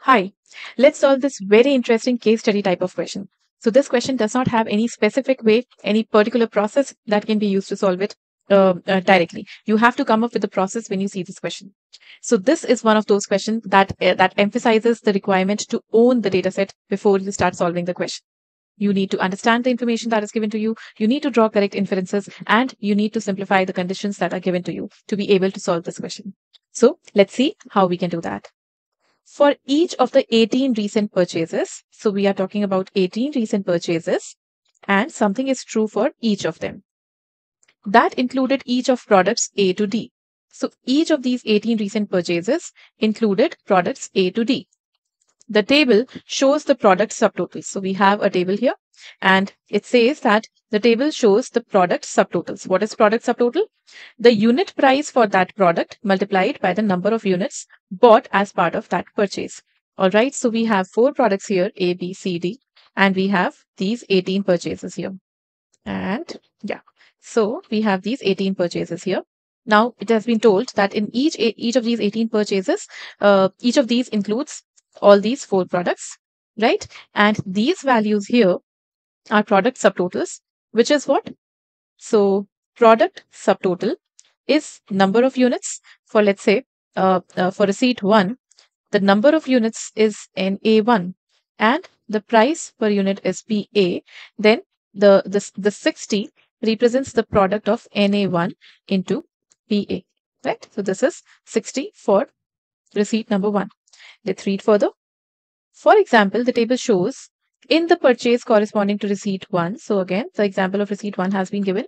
Hi, let's solve this very interesting case study type of question. So this question does not have any specific way, any particular process that can be used to solve it uh, uh, directly. You have to come up with a process when you see this question. So this is one of those questions that uh, that emphasizes the requirement to own the dataset before you start solving the question. You need to understand the information that is given to you. You need to draw correct inferences and you need to simplify the conditions that are given to you to be able to solve this question. So let's see how we can do that for each of the 18 recent purchases. So we are talking about 18 recent purchases and something is true for each of them. That included each of products A to D. So each of these 18 recent purchases included products A to D. The table shows the product subtotals. So we have a table here and it says that the table shows the product subtotals. What is product subtotal? The unit price for that product multiplied by the number of units bought as part of that purchase. All right. So we have four products here, A, B, C, D, and we have these 18 purchases here. And yeah, so we have these 18 purchases here. Now it has been told that in each each of these 18 purchases, uh, each of these includes all these four products, right? And these values here are product subtotals, which is what? So product subtotal is number of units for let's say uh, uh, for receipt 1 the number of units is NA1 and the price per unit is PA then the, the the 60 represents the product of NA1 into PA right? So this is 60 for receipt number 1 let's read further. For example the table shows in the purchase corresponding to receipt 1. So again, the example of receipt 1 has been given.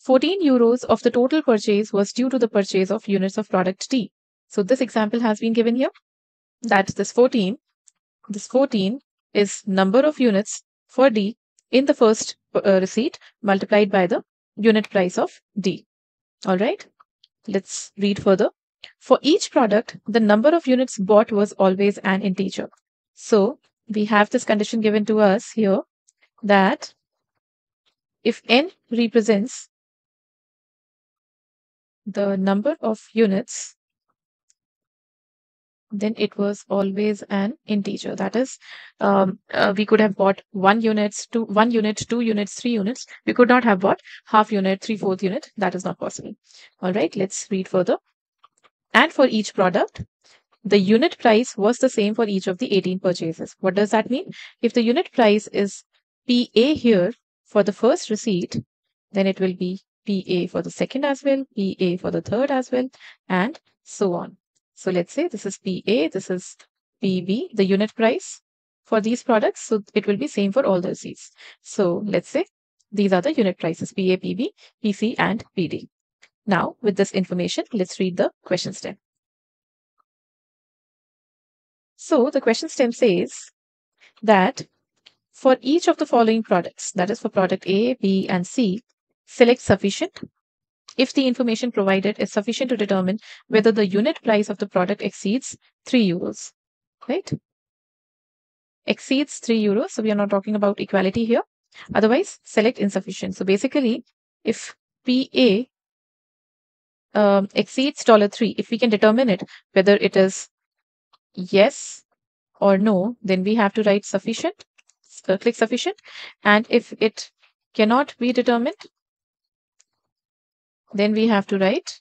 14 euros of the total purchase was due to the purchase of units of product D. So this example has been given here. That's this 14, this 14 is number of units for D in the first uh, receipt multiplied by the unit price of D. All right. Let's read further. For each product, the number of units bought was always an integer. So we have this condition given to us here that if n represents the number of units then it was always an integer. That is um, uh, we could have bought one units two one unit two units three units. We could not have bought half unit three fourth unit. That is not possible. All right let's read further. And for each product the unit price was the same for each of the 18 purchases. What does that mean? If the unit price is PA here for the first receipt, then it will be PA for the second as well, PA for the third as well, and so on. So let's say this is PA, this is PB, the unit price for these products. So it will be same for all the receipts. So let's say these are the unit prices PA, PB, PC, and PD. Now with this information, let's read the question stem. So the question stem says that for each of the following products, that is for product A, B, and C, select sufficient if the information provided is sufficient to determine whether the unit price of the product exceeds 3 euros, right? Exceeds 3 euros. So we are not talking about equality here. Otherwise, select insufficient. So basically, if PA um, exceeds $3, if we can determine it, whether it is yes or no, then we have to write sufficient, uh, click sufficient. And if it cannot be determined, then we have to write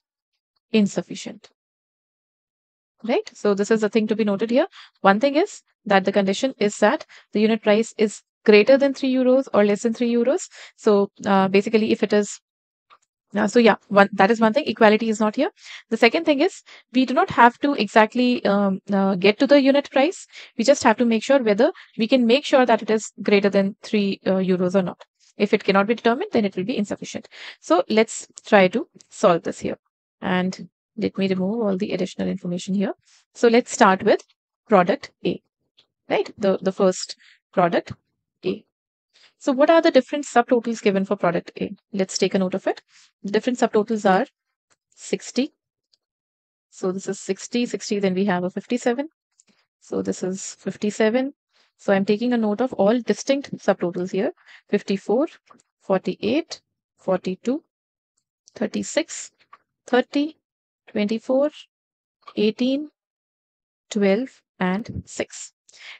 insufficient. Right? So this is the thing to be noted here. One thing is that the condition is that the unit price is greater than 3 euros or less than 3 euros. So uh, basically, if it is uh, so yeah, one that is one thing. Equality is not here. The second thing is we do not have to exactly um, uh, get to the unit price. We just have to make sure whether we can make sure that it is greater than three uh, euros or not. If it cannot be determined, then it will be insufficient. So let's try to solve this here. And let me remove all the additional information here. So let's start with product A, right? The the first product. So what are the different subtotals given for product A? Let's take a note of it. The different subtotals are 60. So this is 60, 60, then we have a 57. So this is 57. So I'm taking a note of all distinct subtotals here. 54, 48, 42, 36, 30, 24, 18, 12, and 6.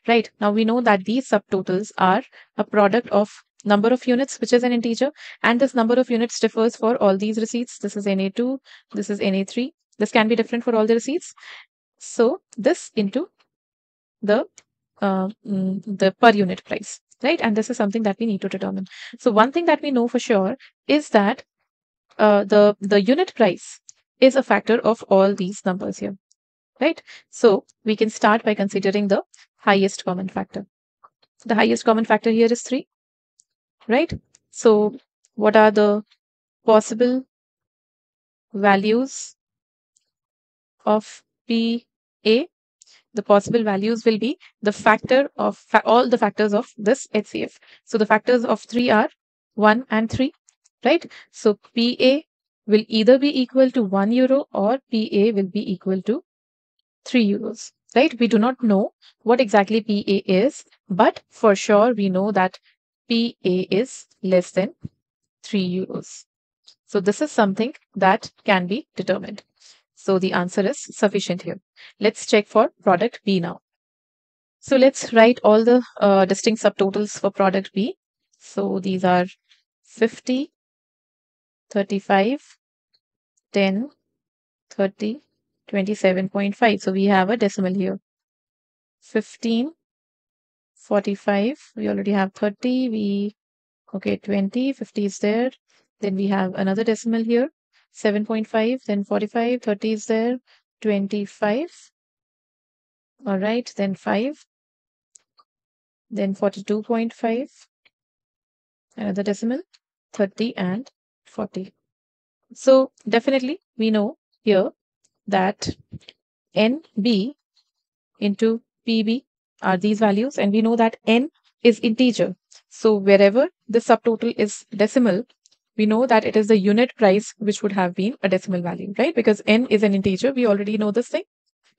Right, now we know that these subtotals are a product of number of units, which is an integer, and this number of units differs for all these receipts. This is NA2, this is NA3. This can be different for all the receipts. So this into the uh, mm, the per unit price, right? And this is something that we need to determine. So one thing that we know for sure is that uh, the the unit price is a factor of all these numbers here, right? So we can start by considering the highest common factor. The highest common factor here is 3, right? So what are the possible values of PA? The possible values will be the factor of fa all the factors of this HCF. So the factors of 3 are 1 and 3, right? So PA will either be equal to 1 euro or PA will be equal to 3 euros, right? We do not know what exactly PA is, but for sure we know that PA is less than 3 euros. So this is something that can be determined. So the answer is sufficient here. Let's check for product B now. So let's write all the uh, distinct subtotals for product B. So these are 50, 35, 10, 30, 27.5. So we have a decimal here. 15, 45, we already have 30, we, okay, 20, 50 is there. Then we have another decimal here, 7.5, then 45, 30 is there, 25. All right, then 5, then 42.5, another decimal, 30 and 40. So definitely we know here that NB into PB are these values and we know that N is integer. So wherever the subtotal is decimal, we know that it is the unit price which would have been a decimal value, right? Because N is an integer. We already know this thing.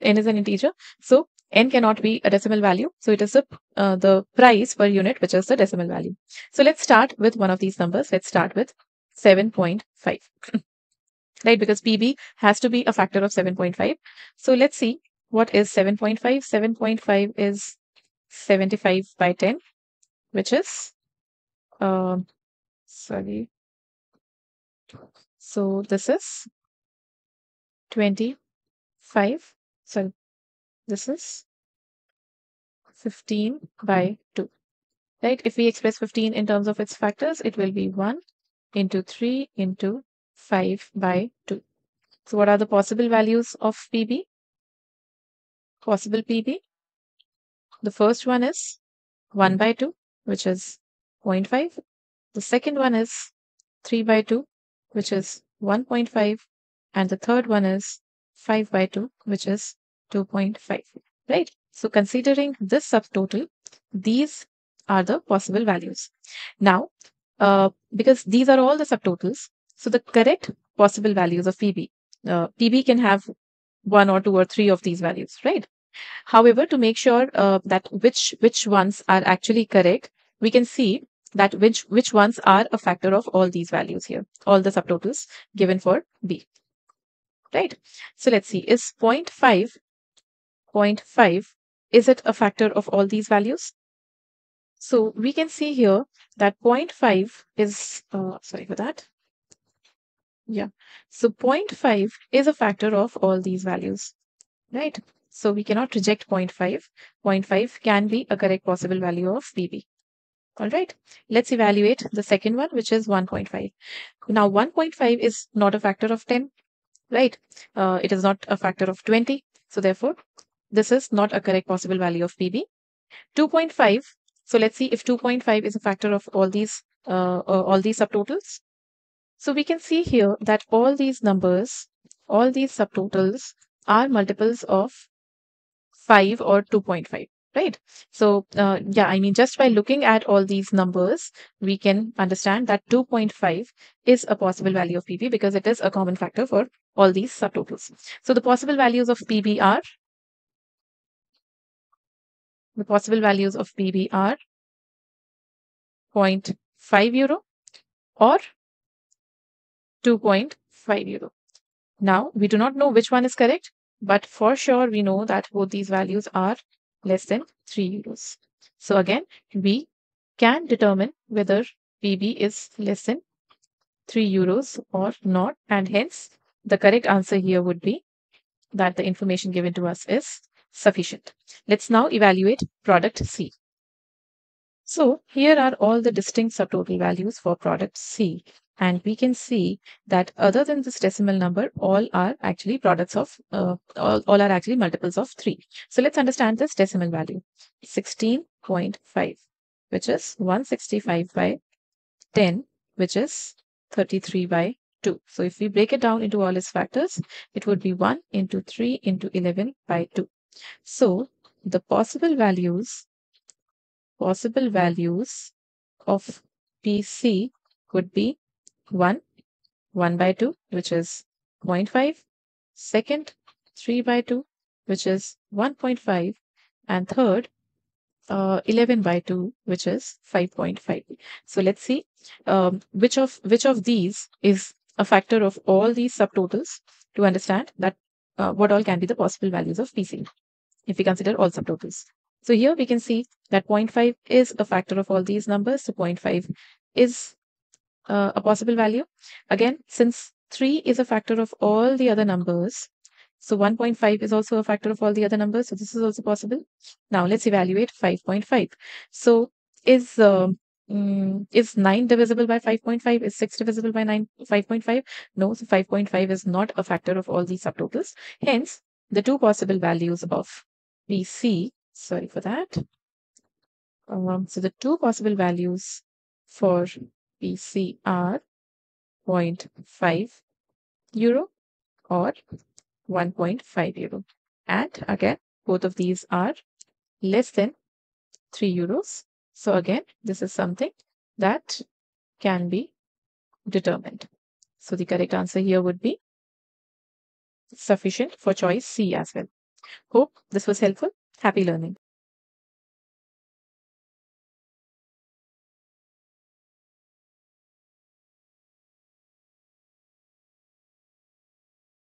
N is an integer. So N cannot be a decimal value. So it is the, uh, the price per unit, which is the decimal value. So let's start with one of these numbers. Let's start with 7.5. right? Because PB has to be a factor of 7.5. So let's see what is 7.5. 7.5 is 75 by 10, which is, uh, sorry. So this is 25. So this is 15 by 2. Right? If we express 15 in terms of its factors, it will be 1 into 3 into 5 by 2. So what are the possible values of PB? Possible PB. The first one is 1 by 2, which is 0.5. The second one is 3 by 2, which is 1.5. And the third one is 5 by 2, which is 2.5. Right? So considering this subtotal, these are the possible values. Now, uh, because these are all the subtotals, so the correct possible values of PB, uh, PB can have one or two or three of these values, right? However, to make sure uh, that which which ones are actually correct, we can see that which which ones are a factor of all these values here, all the subtotals given for B. Right? So let's see, is 0.5, 0.5, is it a factor of all these values? So we can see here that 0.5 is, uh, sorry for that. Yeah. So 0.5 is a factor of all these values, right? So we cannot reject 0.5. 0.5 can be a correct possible value of PB. All right. Let's evaluate the second one, which is 1.5. Now 1.5 is not a factor of 10, right? Uh, it is not a factor of 20. So therefore, this is not a correct possible value of PB. 2.5. So let's see if 2.5 is a factor of all these uh, uh, all these subtotals. So we can see here that all these numbers, all these subtotals are multiples of 5 or 2.5, right? So uh, yeah, I mean, just by looking at all these numbers, we can understand that 2.5 is a possible value of PB because it is a common factor for all these subtotals. So the possible values of PB are the possible values of PB are 0.5 euro or 2.5 euro. Now, we do not know which one is correct. but for sure we know that both these values are less than 3 euros. So again, we can determine whether PB is less than 3 euros or not and hence the correct answer here would be that the information given to us is sufficient. Let's now evaluate product C. So here are all the distinct subtotal values for product C and we can see that other than this decimal number all are actually products of uh, all, all are actually multiples of 3 so let's understand this decimal value. 16.5 which is 165 by 10 which is 33 by 2 so if we break it down into all its factors it would be 1 into 3 into 11 by 2 so the possible values possible values of pc would be 1, 1 by 2, which is 0.5. Second, 3 by 2, which is 1.5. And third, uh, 11 by 2, which is 5.5. So let's see um, which of which of these is a factor of all these subtotals to understand that uh, what all can be the possible values of PC if we consider all subtotals. So here we can see that 0.5 is a factor of all these numbers. So 0.5 is uh, a possible value. Again, since 3 is a factor of all the other numbers, so 1.5 is also a factor of all the other numbers. So this is also possible. Now let's evaluate 5.5. So is uh, mm, is 9 divisible by 5.5? Is 6 divisible by 9 5.5? No, so 5.5 is not a factor of all these subtotals. Hence, the two possible values of BC, sorry for that. Um, so the two possible values for PCR 0.5 euro or 1.5 euro. And again, both of these are less than 3 euros. So again, this is something that can be determined. So the correct answer here would be sufficient for choice C as well. Hope this was helpful. Happy learning.